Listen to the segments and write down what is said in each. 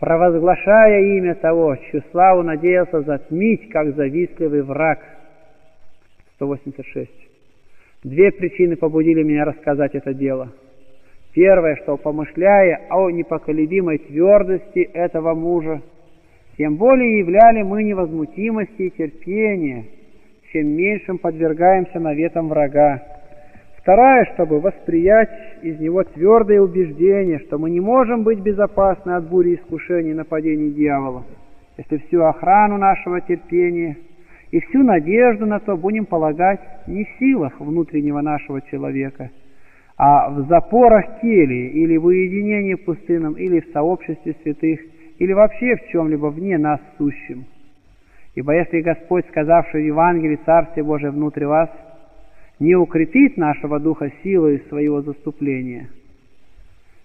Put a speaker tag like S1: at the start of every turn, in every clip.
S1: провозглашая имя того, чью славу надеялся затмить, как завистливый враг. 186. Две причины побудили меня рассказать это дело. Первое, что помышляя о непоколебимой твердости этого мужа, тем более являли мы невозмутимости и терпения, чем меньшим подвергаемся наветам врага. Вторая, чтобы восприять из него твердое убеждение, что мы не можем быть безопасны от бури искушений и нападений дьявола, если всю охрану нашего терпения и всю надежду на то будем полагать не в силах внутреннего нашего человека, а в запорах кельи или в уединении пустынном, или в сообществе святых, или вообще в чем-либо вне нас сущем. Ибо если Господь, сказавший в Евангелии Царствие Божие внутри вас – не укрепит нашего духа силой своего заступления,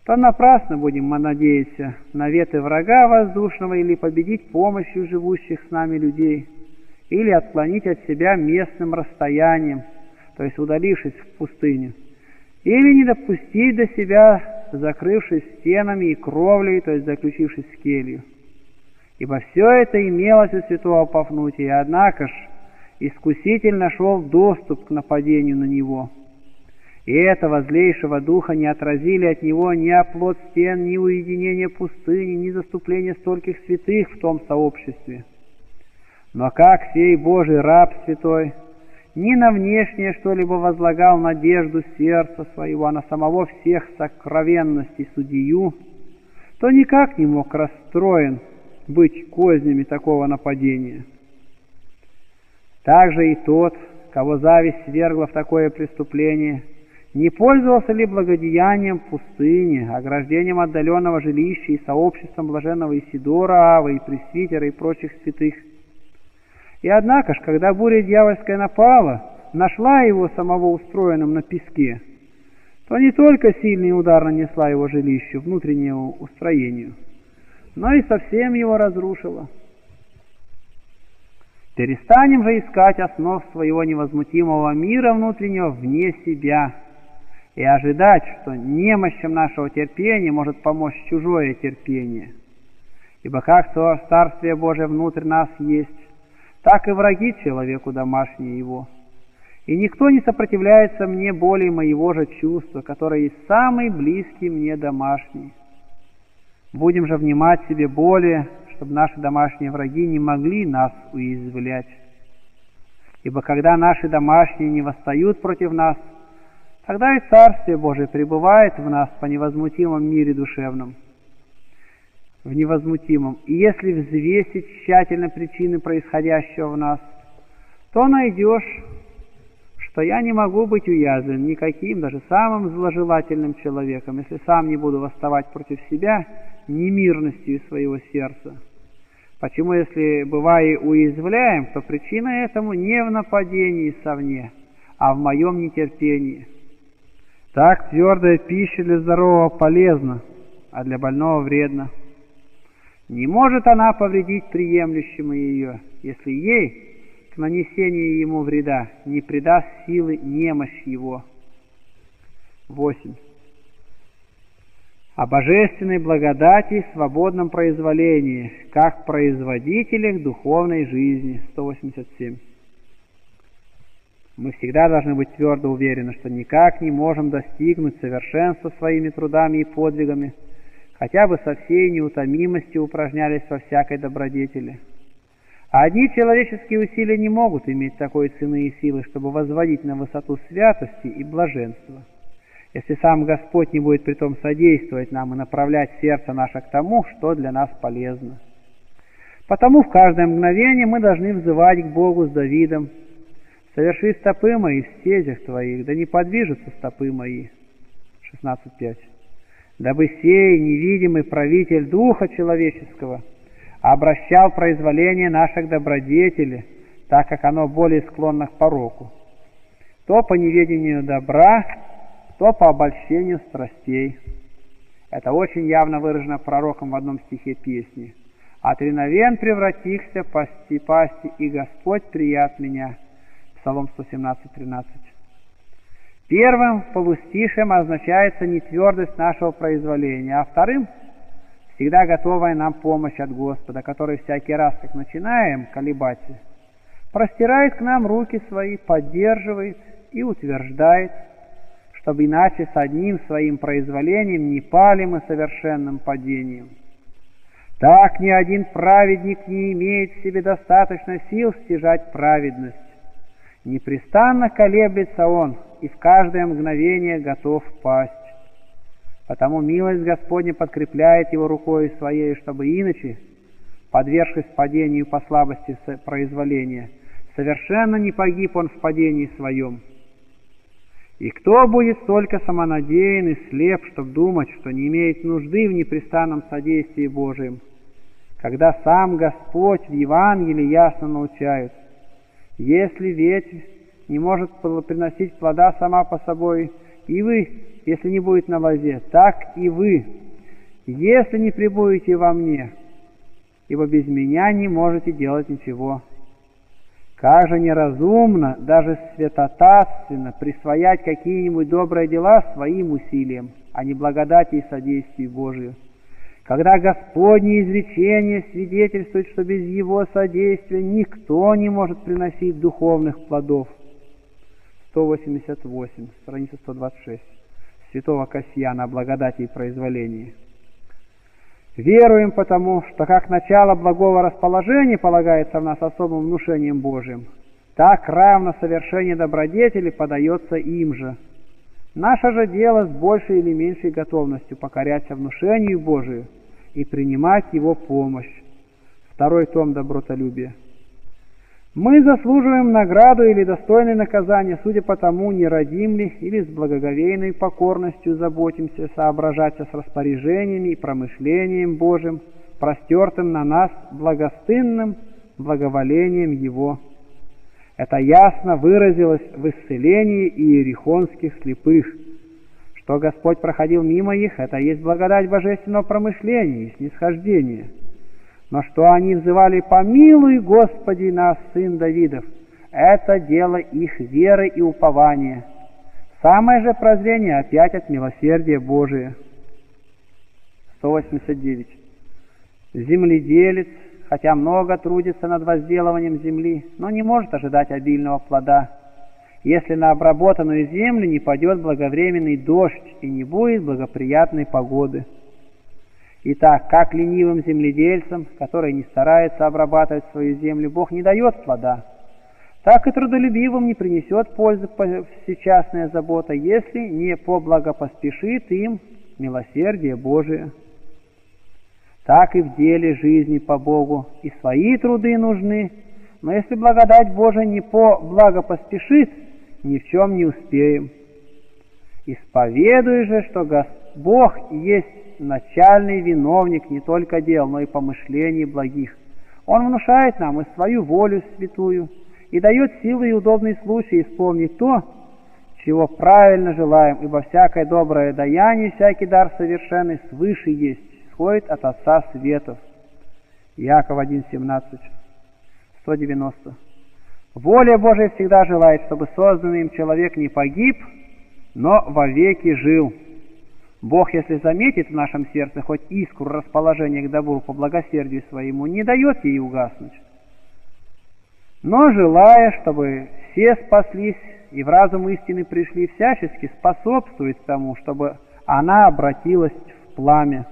S1: то напрасно будем мы надеяться на веты врага воздушного или победить помощью живущих с нами людей, или отклонить от себя местным расстоянием, то есть удалившись в пустыню, или не допустить до себя, закрывшись стенами и кровлей, то есть заключившись в келью. Ибо все это имелось у святого Пафнутия, однако ж искуситель нашел доступ к нападению на него. И этого злейшего духа не отразили от него ни оплот стен, ни уединение пустыни, ни заступление стольких святых в том сообществе. Но как сей Божий раб святой ни на внешнее что-либо возлагал надежду сердца своего, а на самого всех сокровенности судью, то никак не мог расстроен быть кознями такого нападения. Также и тот, кого зависть свергла в такое преступление, не пользовался ли благодеянием пустыни, ограждением отдаленного жилища и сообществом блаженного Исидора, Авы и Пресвитера и прочих святых. И однако ж, когда буря дьявольская напала, нашла его самого устроенным на песке, то не только сильный удар нанесла его жилищу, внутреннему устроению, но и совсем его разрушила. Перестанем же искать основ своего невозмутимого мира внутреннего вне себя и ожидать, что немощам нашего терпения может помочь чужое терпение. Ибо как Царствие Божие внутрь нас есть, так и враги человеку домашние его. И никто не сопротивляется мне более моего же чувства, которое есть самый близкий мне домашний. Будем же внимать себе более, чтобы наши домашние враги не могли нас уязвлять. Ибо когда наши домашние не восстают против нас, тогда и Царствие Божие пребывает в нас по невозмутимом мире душевном. В невозмутимом. И если взвесить тщательно причины происходящего в нас, то найдешь, что я не могу быть уязвлен никаким, даже самым зложелательным человеком, если сам не буду восставать против себя немирностью своего сердца. Почему, если бывая уязвляем, то причина этому не в нападении совне, а в моем нетерпении. Так твердая пища для здорового полезна, а для больного вредна. Не может она повредить приемлющему ее, если ей к нанесению ему вреда не придаст силы немощь его. 8 о божественной благодати и свободном произволении, как производителях духовной жизни. 187. Мы всегда должны быть твердо уверены, что никак не можем достигнуть совершенства своими трудами и подвигами, хотя бы со всей неутомимостью упражнялись во всякой добродетели. А одни человеческие усилия не могут иметь такой цены и силы, чтобы возводить на высоту святости и блаженства если сам Господь не будет при том содействовать нам и направлять сердце наше к тому, что для нас полезно. Потому в каждое мгновение мы должны взывать к Богу с Давидом, «Соверши стопы мои в стезях твоих, да не подвижутся стопы мои». 16.5. «Дабы сей невидимый правитель духа человеческого обращал произволение наших добродетелей, так как оно более склонно к пороку, то по неведению добра то по обольщению страстей. Это очень явно выражено пророком в одном стихе песни. «От реновен превратихся пасти пасти, и Господь прият меня». Псалом 117, Первым полустишем означается нетвердость нашего произволения, а вторым всегда готовая нам помощь от Господа, который всякий раз, как начинаем колебаться, простирает к нам руки свои, поддерживает и утверждает, чтобы иначе с одним своим произволением не пали мы совершенным падением. Так ни один праведник не имеет в себе достаточно сил стяжать праведность. Непрестанно колеблется он и в каждое мгновение готов пасть. Потому милость Господня подкрепляет его рукой своей, чтобы иначе, подвергшись падению по слабости произволения, совершенно не погиб он в падении своем. И кто будет столько самонадеян и слеп, чтобы думать, что не имеет нужды в непрестанном содействии Божьем, когда сам Господь в Евангелии ясно научает, если ветвь не может приносить плода сама по собой, и вы, если не будет на лозе, так и вы, если не прибудете во мне, ибо без меня не можете делать ничего. Как же неразумно, даже святотатственно присвоять какие-нибудь добрые дела своим усилиям, а не благодати и содействию Божию. Когда Господне изречение свидетельствует, что без Его содействия никто не может приносить духовных плодов. 188, страница 126, святого Касьяна о благодати и произволении. Веруем потому, что как начало благого расположения полагается в нас особым внушением Божьим, так равно совершение добродетели подается им же. Наше же дело с большей или меньшей готовностью покоряться внушению Божию и принимать Его помощь. Второй том добротолюбия. Мы заслуживаем награду или достойное наказание, судя по тому, не родим ли или с благоговейной покорностью заботимся соображаться с распоряжениями и промышлением Божьим, простертым на нас благостынным благоволением Его. Это ясно выразилось в исцелении иерихонских слепых. Что Господь проходил мимо их, это есть благодать божественного промышления и снисхождения – но что они взывали «Помилуй, Господи, нас, сын Давидов», это дело их веры и упования. Самое же прозрение опять от милосердия Божия. 189. Земледелец, хотя много трудится над возделыванием земли, но не может ожидать обильного плода, если на обработанную землю не пойдет благовременный дождь и не будет благоприятной погоды. Итак, как ленивым земледельцам, которые не стараются обрабатывать свою землю, Бог не дает плода, так и трудолюбивым не принесет пользы всечастная забота, если не поблагопоспешит им милосердие Божие. Так и в деле жизни по Богу и свои труды нужны, но если благодать Божия не по благопоспешит, ни в чем не успеем. Исповедуй же, что Бог есть начальный виновник не только дел, но и помышлений благих. Он внушает нам и свою волю святую, и дает силы и удобный случай исполнить то, чего правильно желаем, ибо всякое доброе даяние, всякий дар совершенный свыше есть, сходит от Отца Светов. Яков 1.17, 190. Воля Божия всегда желает, чтобы созданный им человек не погиб, но вовеки жил. Бог, если заметит в нашем сердце хоть искру расположения к добру по благосердию своему, не дает ей угаснуть. Но желая, чтобы все спаслись и в разум истины пришли, всячески способствует тому, чтобы она обратилась в пламя.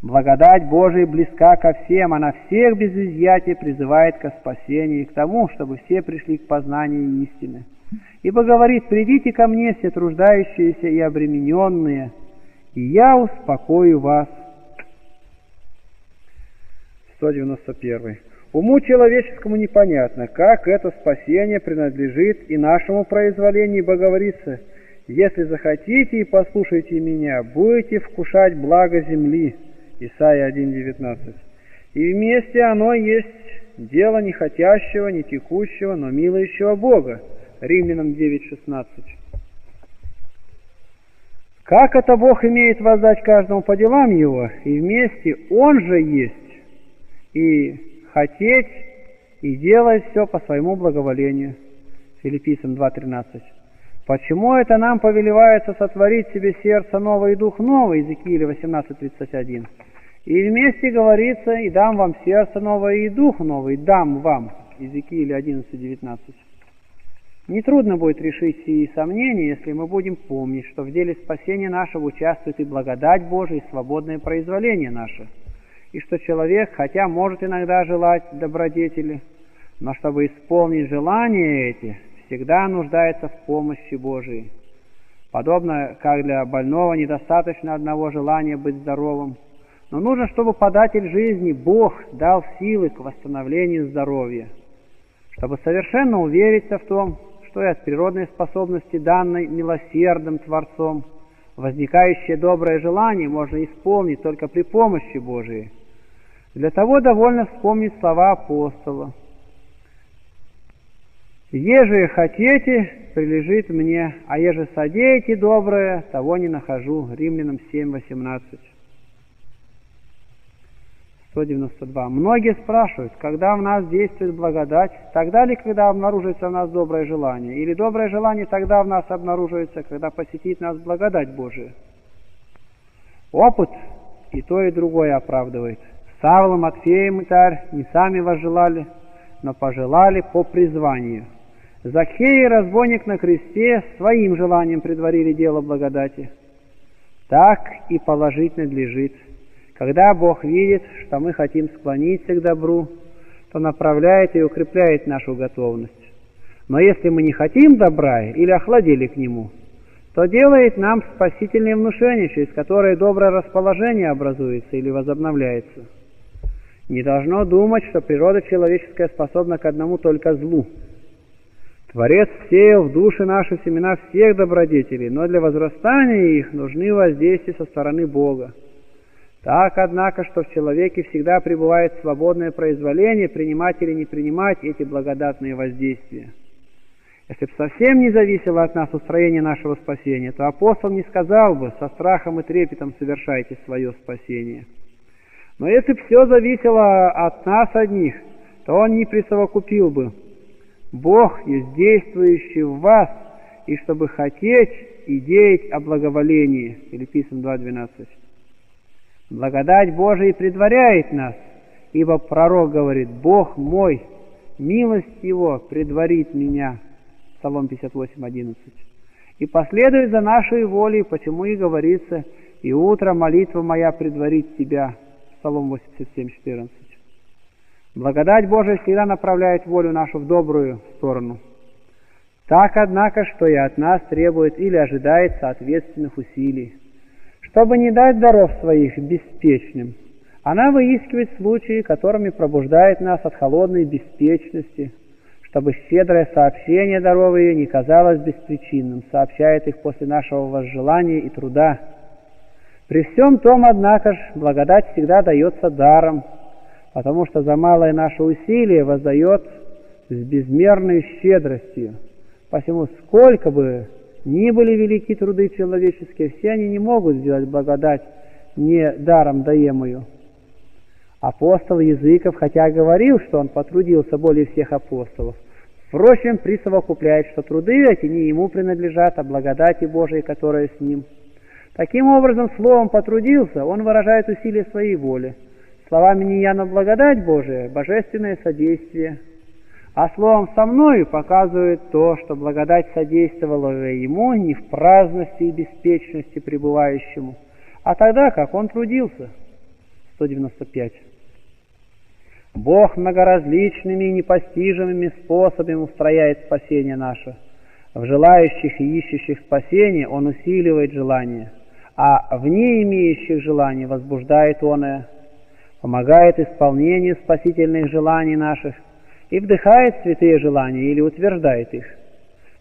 S1: Благодать Божия близка ко всем, она всех без изъятия призывает ко спасению и к тому, чтобы все пришли к познанию истины. Ибо говорит, придите ко мне все труждающиеся и обремененные, и я успокою вас. 191. Уму человеческому непонятно, как это спасение принадлежит и нашему произволению, ибо говорится, если захотите и послушайте меня, будете вкушать благо земли. Исайя 1.19. И вместе оно есть дело не хотящего, не текущего, но милующего Бога, Римлянам 9.16. Как это Бог имеет воздать каждому по делам его, и вместе Он же есть, и хотеть, и делать все по своему благоволению. Филиппийцам 2.13. Почему это нам повелевается сотворить себе сердце новое и дух новый, Иезекииля 18.31? И вместе говорится, и дам вам сердце новое и дух новый, дам вам, Иезекииля 11.19. Нетрудно будет решить сии сомнения, если мы будем помнить, что в деле спасения нашего участвует и благодать Божия, и свободное произволение наше, и что человек, хотя может иногда желать добродетели, но чтобы исполнить желания эти, всегда нуждается в помощи Божией. Подобно как для больного недостаточно одного желания быть здоровым, но нужно, чтобы податель жизни, Бог, дал силы к восстановлению здоровья, чтобы совершенно увериться в том, что и от природной способности, данной милосердным Творцом, возникающее доброе желание можно исполнить только при помощи Божией. Для того довольно вспомнить слова апостола. «Еже хотите, прилежит мне, а еже содеете доброе, того не нахожу». Римлянам 7, 18. 192. Многие спрашивают, когда в нас действует благодать, тогда ли, когда обнаруживается в нас доброе желание, или доброе желание тогда в нас обнаруживается, когда посетит нас благодать Божия. Опыт и то, и другое оправдывает. Савл и Матфеем и Тарь не сами возжелали, но пожелали по призванию. Захей и разбойник на кресте своим желанием предварили дело благодати. Так и положить надлежит – когда Бог видит, что мы хотим склониться к добру, то направляет и укрепляет нашу готовность. Но если мы не хотим добра или охладили к нему, то делает нам спасительное внушение, через которое доброе расположение образуется или возобновляется. Не должно думать, что природа человеческая способна к одному только злу. Творец сеял в души наши семена всех добродетелей, но для возрастания их нужны воздействия со стороны Бога. Так, однако, что в человеке всегда пребывает свободное произволение принимать или не принимать эти благодатные воздействия. Если бы совсем не зависело от нас устроение нашего спасения, то апостол не сказал бы «со страхом и трепетом совершайте свое спасение». Но если бы все зависело от нас одних, то он не присовокупил бы «Бог есть действующий в вас, и чтобы хотеть и деять о благоволении» Филиппийцам 2.12. Благодать Божия предваряет нас, ибо пророк говорит, «Бог мой, милость Его предварит меня». Псалом 58, И последует за нашей волей, почему и говорится, «И утро молитва моя предварит Тебя». Псалом 87, Благодать Божия всегда направляет волю нашу в добрую сторону. Так, однако, что и от нас требует или ожидает соответственных усилий чтобы не дать даров своих беспечным. Она выискивает случаи, которыми пробуждает нас от холодной беспечности, чтобы щедрое сообщение даров ее не казалось беспричинным, сообщает их после нашего возжелания и труда. При всем том, однако ж, благодать всегда дается даром, потому что за малое наше усилие воздает с безмерной щедростью. Посему сколько бы ни были велики труды человеческие, все они не могут сделать благодать не даром даемую. Апостол Языков, хотя говорил, что он потрудился более всех апостолов, впрочем, присовокупляет, что труды эти не ему принадлежат, а благодати Божией, которая с ним. Таким образом, словом «потрудился» он выражает усилия своей воли. Словами «не я, но благодать Божия» – божественное содействие – а словом «со мною» показывает то, что благодать содействовала ему не в праздности и беспечности пребывающему, а тогда, как он трудился. 195. Бог многоразличными и непостижимыми способами устрояет спасение наше. В желающих и ищущих спасения Он усиливает желание, а в не имеющих желаний возбуждает Он и помогает исполнению спасительных желаний наших – и вдыхает святые желания или утверждает их.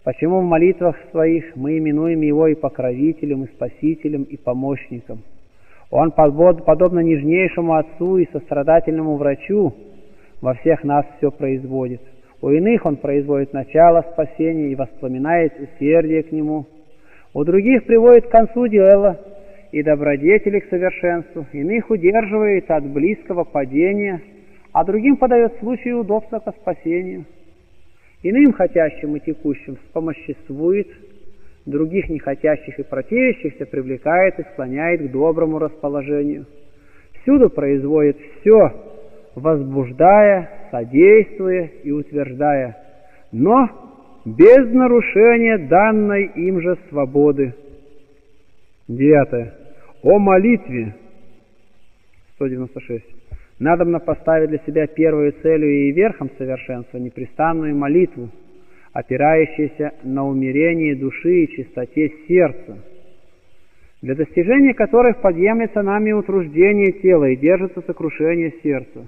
S1: Почему в молитвах своих мы именуем Его и покровителем, и спасителем, и помощником? Он, подобно нежнейшему Отцу и сострадательному врачу, во всех нас все производит. У иных Он производит начало спасения и воспламенает усердие к Нему. У других приводит к концу дела и добродетели к совершенству. Иных удерживает от близкого падения – а другим подает случай удобства ко спасению. Иным хотящим и текущим вспомоществует, других нехотящих и противящихся привлекает и склоняет к доброму расположению. Всюду производит все, возбуждая, содействуя и утверждая, но без нарушения данной им же свободы. Девятое. О молитве. 196. Надобно поставить для себя первую целью и верхом совершенства непрестанную молитву, опирающуюся на умерение души и чистоте сердца, для достижения которых подъемлется нами утруждение тела и держится сокрушение сердца.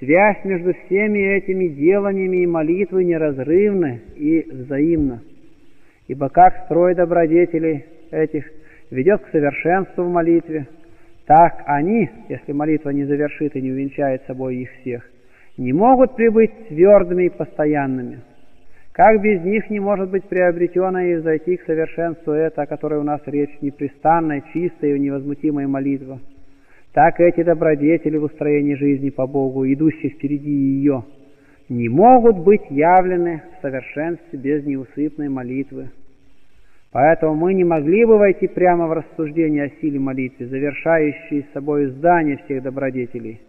S1: Связь между всеми этими деланиями и молитвой неразрывна и взаимна. Ибо как строй добродетелей этих ведет к совершенству в молитве, так они, если молитва не завершит и не увенчает собой их всех, не могут прибыть твердыми и постоянными. Как без них не может быть приобретено и взойти к совершенству это, о которой у нас речь, непрестанная, чистая и невозмутимая молитва, так эти добродетели в устроении жизни по Богу, идущие впереди ее, не могут быть явлены в совершенстве без неусыпной молитвы. Поэтому мы не могли бы войти прямо в рассуждение о силе молитвы, завершающей собой здание всех добродетелей.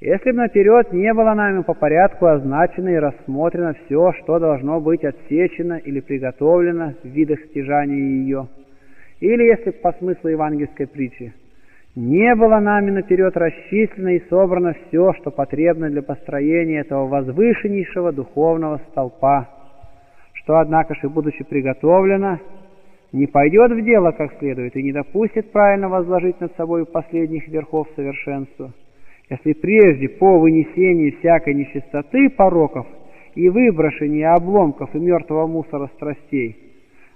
S1: Если бы наперед не было нами по порядку означено и рассмотрено все, что должно быть отсечено или приготовлено в видах стяжания ее, или если по смыслу евангельской притчи, не было нами наперед расчислено и собрано все, что потребно для построения этого возвышеннейшего духовного столпа, что, однако же, будучи приготовлено, не пойдет в дело как следует и не допустит правильно возложить над собой последних верхов совершенства, если прежде по вынесении всякой нечистоты пороков и выброшении обломков и мертвого мусора страстей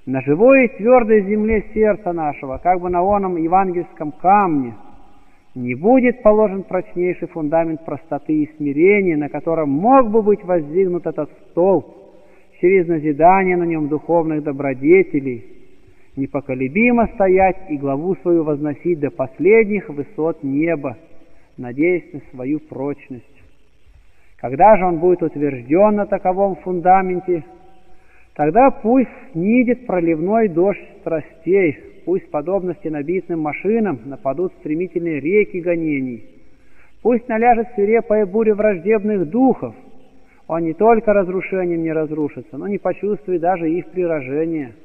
S1: на живой и твердой земле сердца нашего, как бы на оном евангельском камне, не будет положен прочнейший фундамент простоты и смирения, на котором мог бы быть воздвигнут этот столб через назидание на нем духовных добродетелей, непоколебимо стоять и главу свою возносить до последних высот неба, надеясь на свою прочность. Когда же он будет утвержден на таковом фундаменте, тогда пусть снидет проливной дождь страстей, пусть подобно стенобитным машинам нападут стремительные реки гонений, пусть наляжет свирепая буря враждебных духов, он не только разрушением не разрушится, но не почувствует даже их приражения –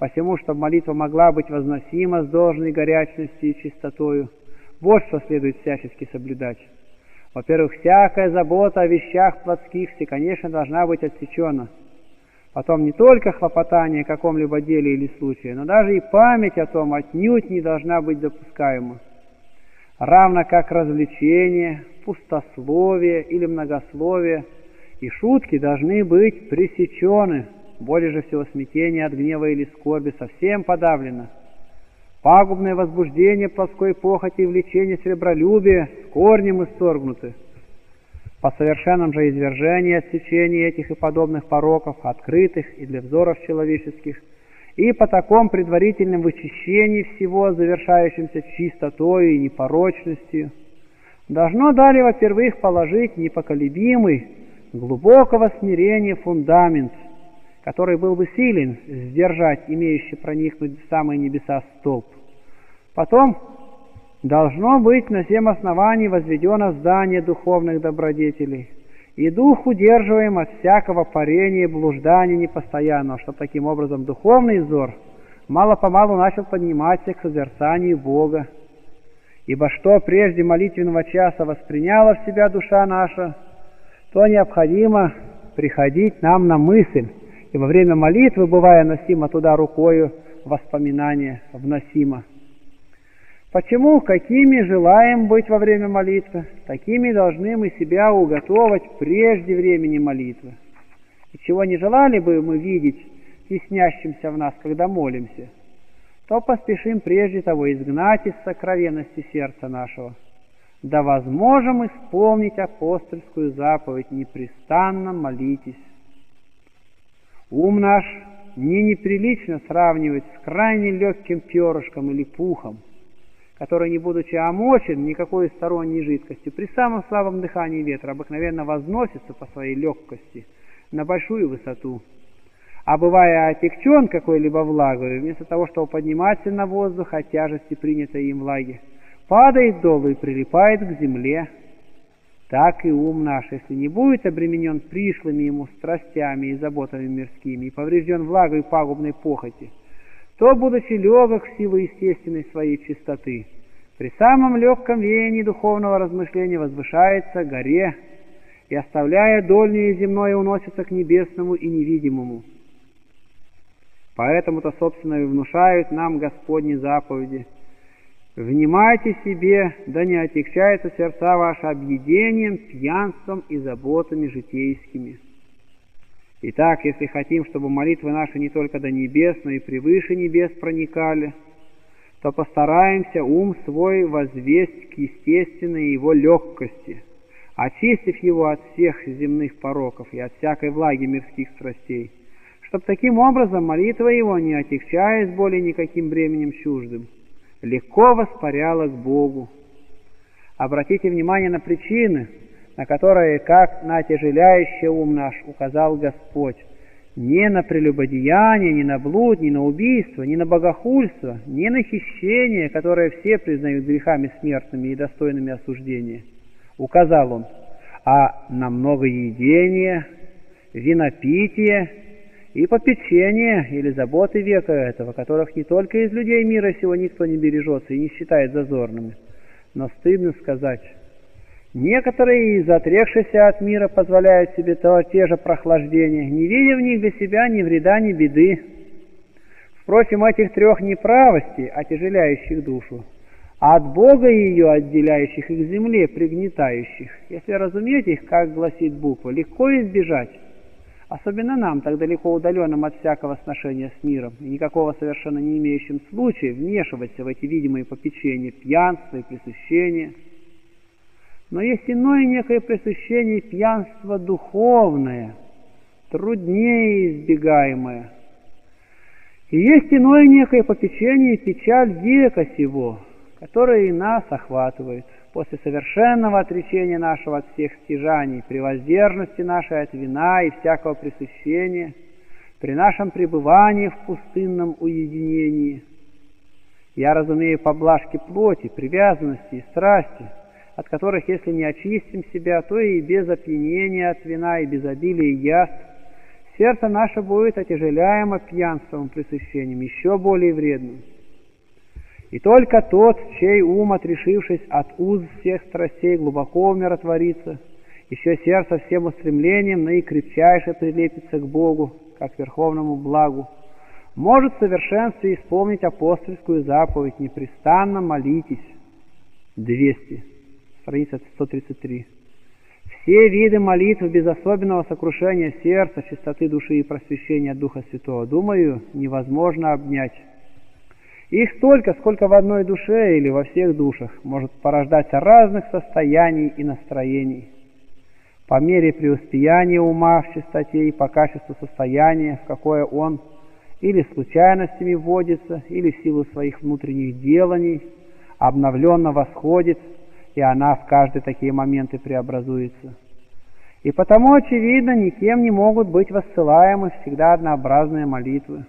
S1: посему, чтобы молитва могла быть возносима с должной горячностью и чистотою. Вот что следует всячески соблюдать. Во-первых, всякая забота о вещах плотских, конечно, должна быть отсечена. Потом не только хлопотание о каком-либо деле или случае, но даже и память о том отнюдь не должна быть допускаема. Равно как развлечение, пустословие или многословие и шутки должны быть пресечены – более же всего смятение от гнева или скорби совсем подавлено. Пагубное возбуждение плоской похоти и влечение сребролюбия с корнем исторгнуты. По совершенном же извержении отсечении этих и подобных пороков, открытых и для взоров человеческих, и по таком предварительном вычищении всего, завершающемся чистотой и непорочностью, должно далее, во-первых, положить непоколебимый, глубокого смирения фундамент – который был бы силен сдержать имеющий проникнуть в самые небеса столб. Потом должно быть на всем основании возведено здание духовных добродетелей, и дух удерживаем от всякого парения блуждания непостоянного, чтобы таким образом духовный взор мало-помалу начал подниматься к созерцанию Бога. Ибо что прежде молитвенного часа восприняла в себя душа наша, то необходимо приходить нам на мысль, и во время молитвы, бывая носимо туда рукою, воспоминания вносимо. Почему? Какими желаем быть во время молитвы, такими должны мы себя уготовать прежде времени молитвы. И чего не желали бы мы видеть теснящимся в нас, когда молимся, то поспешим прежде того изгнать из сокровенности сердца нашего. Да возможем исполнить апостольскую заповедь «Непрестанно молитесь». Ум наш не неприлично сравнивать с крайне легким перышком или пухом, который, не будучи омочен никакой сторонней жидкостью, при самом слабом дыхании ветра обыкновенно возносится по своей легкости на большую высоту. а бывая отягчен какой-либо влагой, вместо того, чтобы подниматься на воздух от тяжести принятой им влаги, падает долу и прилипает к земле. Так и ум наш, если не будет обременен пришлыми ему страстями и заботами мирскими, и поврежден влагой пагубной похоти, то, будучи легок в силу естественной своей чистоты, при самом легком веянии духовного размышления возвышается горе и, оставляя дольнее земное, уносится к небесному и невидимому. Поэтому-то, собственно, и внушают нам Господни заповеди. Внимайте себе, да не отягчаются сердца ваши объедением, пьянством и заботами житейскими. Итак, если хотим, чтобы молитвы наши не только до небес, но и превыше небес проникали, то постараемся ум свой возвесть к естественной его легкости, очистив его от всех земных пороков и от всякой влаги мирских страстей, чтобы таким образом молитва его, не отягчаясь более никаким бременем чуждым, легко воспаряла к Богу. Обратите внимание на причины, на которые, как на тяжеляющий ум наш, указал Господь. Не на прелюбодеяние, не на блуд, не на убийство, не на богохульство, не на хищение, которое все признают грехами смертными и достойными осуждения. Указал он, а на многоедение, винопитие и попечение или заботы века этого, которых не только из людей мира сего никто не бережется и не считает зазорными, но стыдно сказать, Некоторые из отрекшихся от мира позволяют себе то, те же прохлаждения, не видя в них для себя ни вреда, ни беды. Впрочем, этих трех неправостей, отяжеляющих душу, а от Бога ее отделяющих их к земле, пригнетающих, если разуметь их, как гласит буква, легко избежать. Особенно нам, так далеко удаленным от всякого сношения с миром, и никакого совершенно не имеющим случая вмешиваться в эти видимые попечения пьянства и пресыщения – но есть иное некое пресыщение пьянство духовное, труднее избегаемое. И есть иное некое попечение печаль века сего, которое и нас охватывает после совершенного отречения нашего от всех стяжаний, при воздержности нашей от вина и всякого пресыщения, при нашем пребывании в пустынном уединении. Я разумею поблажки плоти, привязанности и страсти – от которых, если не очистим себя, то и без опьянения от вина и без обилия яств, сердце наше будет отяжеляемо пьянством, пресыщением, еще более вредным. И только тот, чей ум, отрешившись от уз всех страстей, глубоко умиротворится, еще сердце всем устремлением наикрепчайше прилепится к Богу, как верховному благу, может в совершенстве исполнить апостольскую заповедь «Непрестанно молитесь». 200 страница 133. Все виды молитв без особенного сокрушения сердца, чистоты души и просвещения Духа Святого, думаю, невозможно обнять. Их столько, сколько в одной душе или во всех душах может порождаться разных состояний и настроений. По мере преуспеяния ума в чистоте и по качеству состояния, в какое он или случайностями вводится, или в силу своих внутренних деланий, обновленно восходит – и она в каждые такие моменты преобразуется. И потому, очевидно, никем не могут быть воссылаемы всегда однообразные молитвы.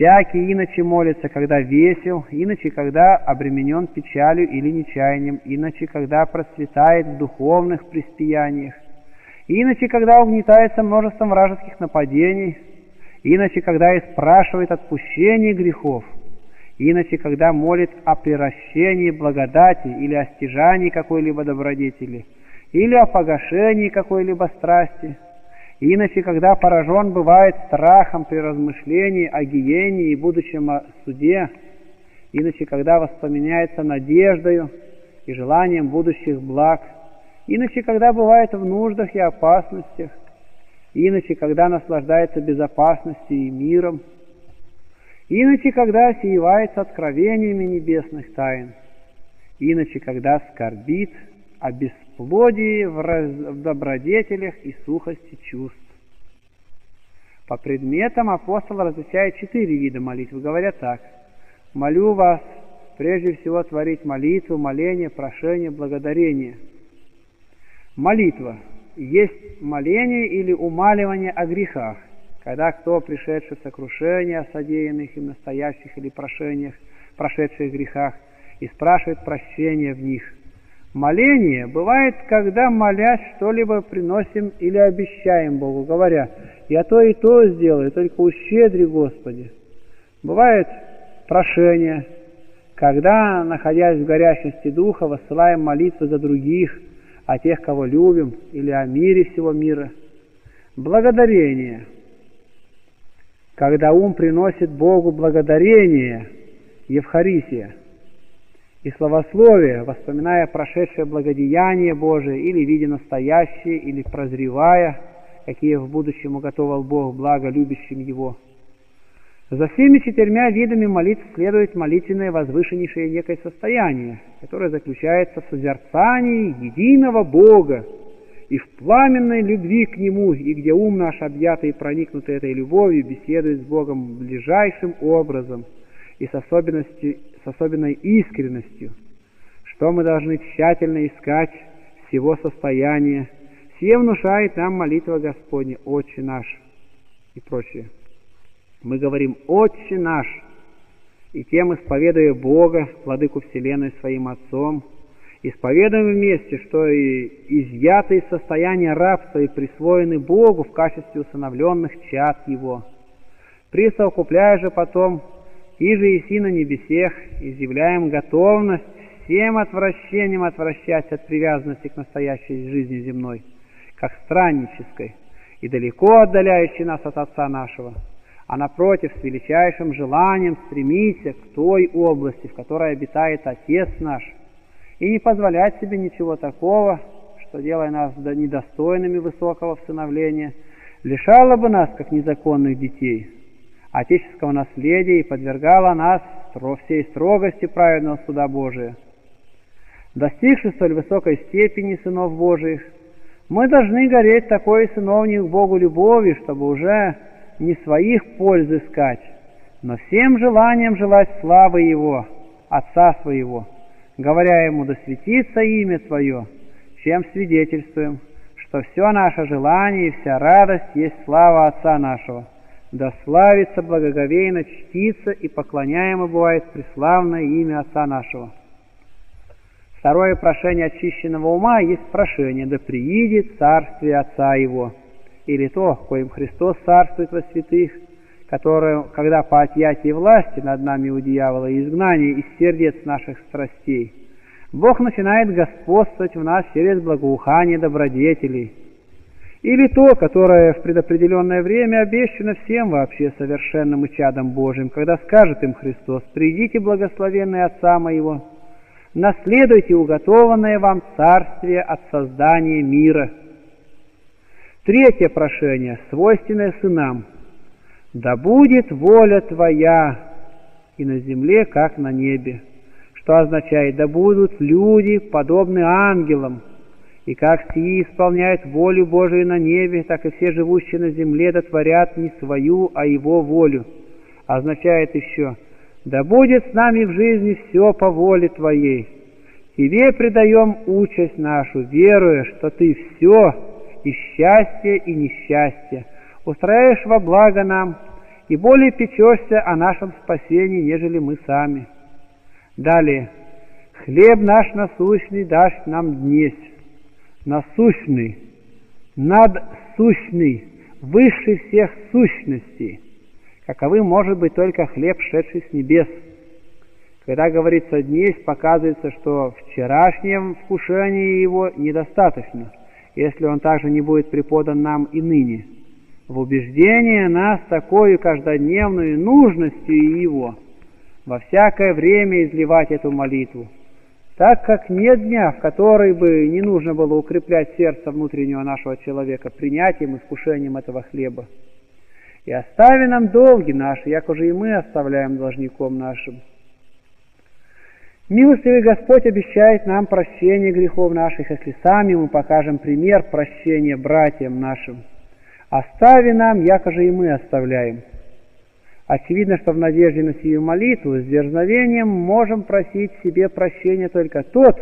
S1: Всякий иначе молится, когда весел, иначе, когда обременен печалью или нечаянием, иначе, когда процветает в духовных преспияниях, иначе, когда угнетается множеством вражеских нападений, иначе, когда и спрашивает отпущение грехов – Иначе, когда молит о приращении благодати или о стяжании какой-либо добродетели, или о погашении какой-либо страсти, иначе, когда поражен бывает страхом при размышлении о гиене и будущем суде, иначе, когда воспоминается надеждою и желанием будущих благ, иначе, когда бывает в нуждах и опасностях, иначе, когда наслаждается безопасностью и миром, Иначе, когда сеивается откровениями небесных тайн, иначе, когда скорбит о бесплодии в, раз... в добродетелях и сухости чувств. По предметам апостол различает четыре вида молитвы, говоря так. «Молю вас прежде всего творить молитву, моление, прошение, благодарение». Молитва есть моление или умаливание о грехах, когда кто, пришедший в сокрушение о содеянных им настоящих или прошениях, прошедших грехах, и спрашивает прощения в них. Моление бывает, когда, молясь, что-либо приносим или обещаем Богу, говоря, «Я то и то сделаю, только ущедри, Господи». Бывает прошение, когда, находясь в горячности духа, высылаем молитвы за других, о тех, кого любим, или о мире всего мира. Благодарение. Когда ум приносит Богу благодарение, Евхаристия, и словословие, воспоминая прошедшее благодеяние Божие, или видя настоящее, или прозревая, какие в будущем уготовал Бог благо любящим Его – за всеми четырьмя видами молитв следует молитвенное возвышеннейшее некое состояние, которое заключается в созерцании единого Бога и в пламенной любви к Нему, и где ум наш, объятый и проникнутый этой любовью, беседует с Богом ближайшим образом и с, особенностью, с особенной искренностью, что мы должны тщательно искать всего состояния. Все внушает нам молитва Господня, Отче наш и прочее. Мы говорим «Отче наш», и тем исповедуя Бога, Владыку Вселенной своим Отцом, исповедуем вместе, что и изъяты из состояния рабства и присвоены Богу в качестве усыновленных чад Его. Присовокупляя же потом и же и на небесех, изъявляем готовность всем отвращением отвращать от привязанности к настоящей жизни земной, как страннической, и далеко отдаляющей нас от Отца нашего – а напротив, с величайшим желанием стремиться к той области, в которой обитает Отец наш, и не позволять себе ничего такого, что, делая нас недостойными высокого всыновления, лишало бы нас, как незаконных детей, отеческого наследия и подвергало нас всей строгости праведного суда Божия. Достигши столь высокой степени сынов Божиих, мы должны гореть такой сыновних Богу любовью, чтобы уже не своих польз искать, но всем желанием желать славы Его, Отца Своего, говоря Ему, да светится имя Твое, чем свидетельствуем, что все наше желание и вся радость есть слава Отца нашего, да славится благоговейно, чтится и поклоняемо бывает преславное имя Отца нашего. Второе прошение очищенного ума есть прошение, да приидет царствие Отца Его – или то, коим Христос царствует во святых, которое, когда по отъятии власти над нами у дьявола и изгнании из сердец наших страстей, Бог начинает господствовать в нас через благоухание добродетелей, или то, которое в предопределенное время обещано всем вообще совершенным и чадом Божьим, когда скажет им Христос, «Придите, благословенные Отца Моего, наследуйте уготованное вам царствие от создания мира». Третье прошение, свойственное сынам. «Да будет воля Твоя и на земле, как на небе». Что означает, да будут люди, подобны ангелам, и как сии исполняют волю Божию на небе, так и все живущие на земле дотворят не свою, а Его волю. Означает еще, да будет с нами в жизни все по воле Твоей. Тебе предаем участь нашу, веруя, что Ты все и счастье, и несчастье, устраиваешь во благо нам, и более печешься о нашем спасении, нежели мы сами. Далее. Хлеб наш насущный дашь нам днесь. Насущный, надсущный, высший всех сущностей. Каковы может быть только хлеб, шедший с небес. Когда говорится «днесь», показывается, что вчерашнее вкушение его недостаточно – если он также не будет преподан нам и ныне, в убеждение нас такой каждодневной нужностью Его, во всякое время изливать эту молитву, так как нет дня, в который бы не нужно было укреплять сердце внутреннего нашего человека принятием и вкушением этого хлеба. И остави нам долги наши, як уже и мы оставляем должником нашим, Милостивый Господь обещает нам прощение грехов наших, если сами мы покажем пример прощения братьям нашим. Остави нам, якоже и мы оставляем. Очевидно, что в надежде на сию молитву с дерзновением можем просить себе прощения только тот,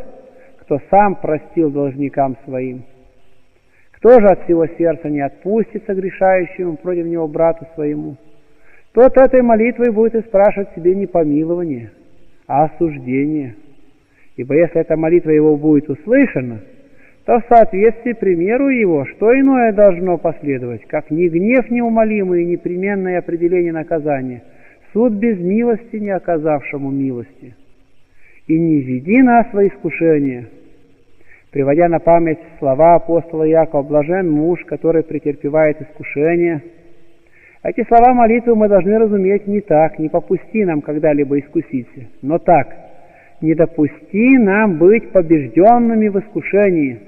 S1: кто сам простил должникам своим. Кто же от всего сердца не отпустит согрешающему против него брату своему? Тот этой молитвой будет и спрашивать себе не помилование, а осуждение. Ибо если эта молитва его будет услышана, то в соответствии примеру его, что иное должно последовать, как ни гнев неумолимый и непременное определение наказания, суд без милости не оказавшему милости. И не веди нас во искушение, приводя на память слова апостола Якова, блажен муж, который претерпевает искушение. Эти слова молитвы мы должны разуметь не так, не попусти нам когда-либо искуситься, но так, не допусти нам быть побежденными в искушении.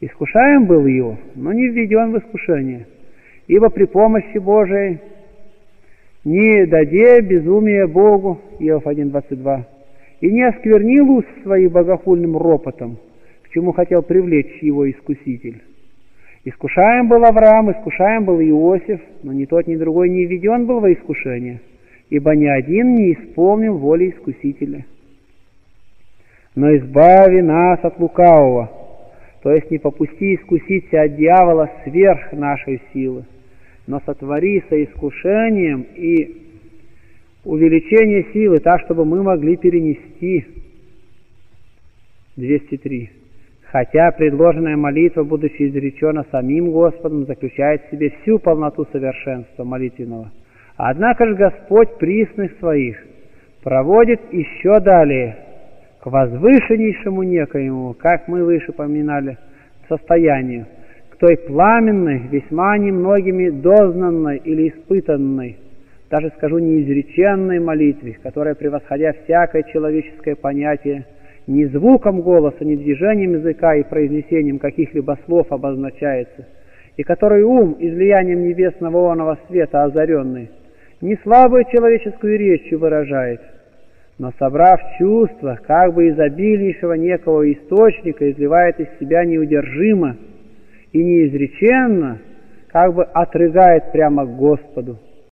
S1: Искушаем был его, но не введен в искушение, ибо при помощи Божией не даде безумие Богу, Иов 1.22, и не осквернил уст своих богохульным ропотом, к чему хотел привлечь его искуситель. Искушаем был Авраам, искушаем был Иосиф, но ни тот, ни другой не введен был во искушение, ибо ни один не исполнил воли искусителя. Но избави нас от лукавого, то есть не попусти искуситься от дьявола сверх нашей силы, но сотвори со искушением и увеличение силы так, чтобы мы могли перенести 203. Хотя предложенная молитва, будучи изречена самим Господом, заключает в себе всю полноту совершенства молитвенного. Однако же Господь присных своих проводит еще далее, к возвышеннейшему некоему, как мы выше поминали, состоянию, к той пламенной, весьма немногими дознанной или испытанной, даже скажу неизреченной молитве, которая, превосходя всякое человеческое понятие, ни звуком голоса, ни движением языка и произнесением каких-либо слов обозначается, и который ум, излиянием небесного оного света озаренный, не слабую человеческую речью выражает, но, собрав чувства, как бы изобильнейшего некого источника, изливает из себя неудержимо и неизреченно, как бы отрыгает прямо к Господу –